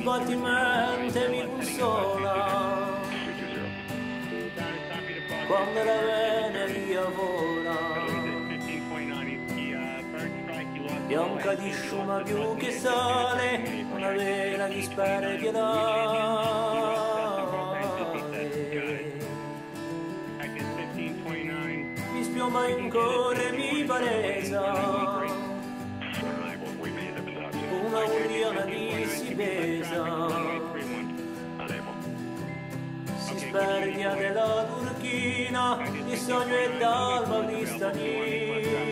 sbattimento mi consola quando la veneria vola bianca di sciuma più che sale una vela che spera pietà mi spioma in cuore mi palesa difesa si sperdia della Turchina il sogno è dal Baudistani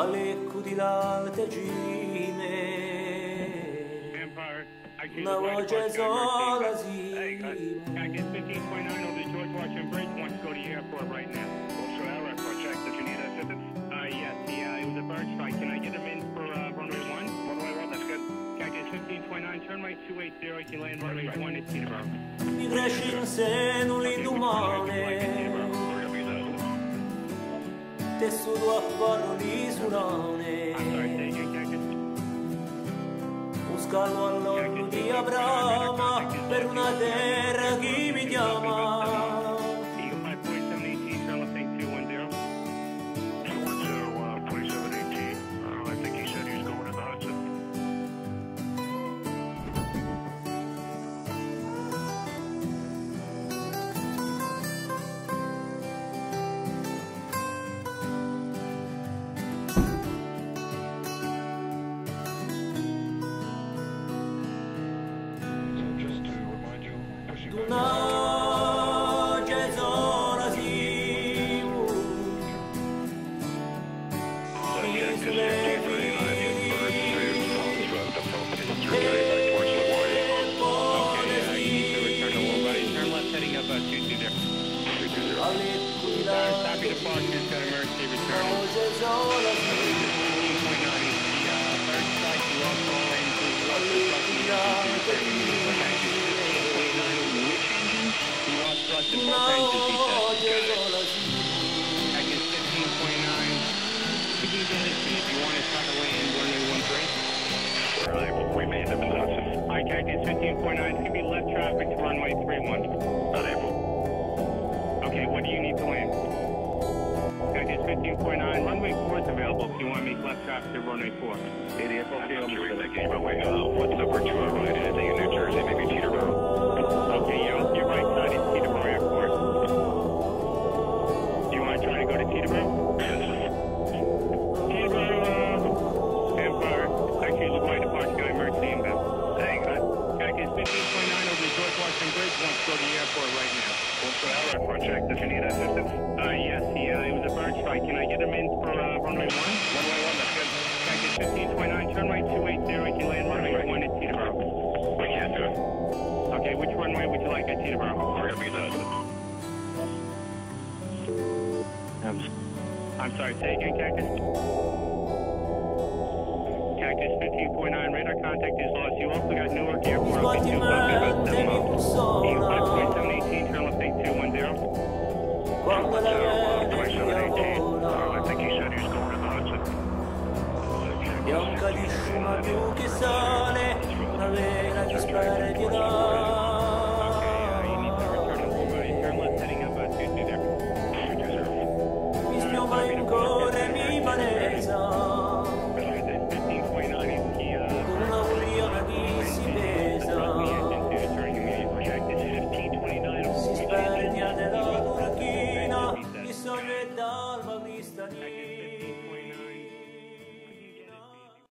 all'ecco di l'alte cime una voce sola sì Cactus 15.9 over the George Washington Bridge wants to go to the airport right now. Also, Airline Project, did you need assistance? Uh, yes, the, uh, it was a bird strike. Can I get him in for uh, runway 1? Runway 1, that's good. Cactus 15.9, turn right 280, you can land runway 1 at Teterboro. mi cresce in seno l'indomane tessuto a parole I'm surane sorry, say again, Cactus. un scalo all'orlo di Abrama per una terra che mi chiama pushing lost thrust in both engines, he una said. gesola 15.9. You can get it if you want to try to land runway 13. We made them in Hudson. Hi, Cactus 15.9. It's going to be left traffic to runway 31. Unable. Okay, what do you need to land? Cactus 15.9. Runway 4 is available if you want to make left traffic to runway 4. Idiot. Okay, I'm sure you're thinking about wait, uh, what's the virtue of right? Anything in New Jersey, maybe Teterboro? Go to the airport right now. Airline Project, did you need assistance? Uh, yes, he, uh, it was a bird strike. Can I get him in for uh, runway 1? Runway 1, that's good. Cactus 15.9, turn right 280, you can land runway 1 at Teterboro. We can't do it. Okay, which runway would you like at Teterboro? We're gonna be the I'm, I'm sorry, say again, Cactus? Cactus 15.9, radar contact is lost. You also got Newark Airport. open to sbattimento mi Eagle consola 5.718, turn left take 210. quando la uh, veneria 2718. Uh, I think he said he was going to the Hudson.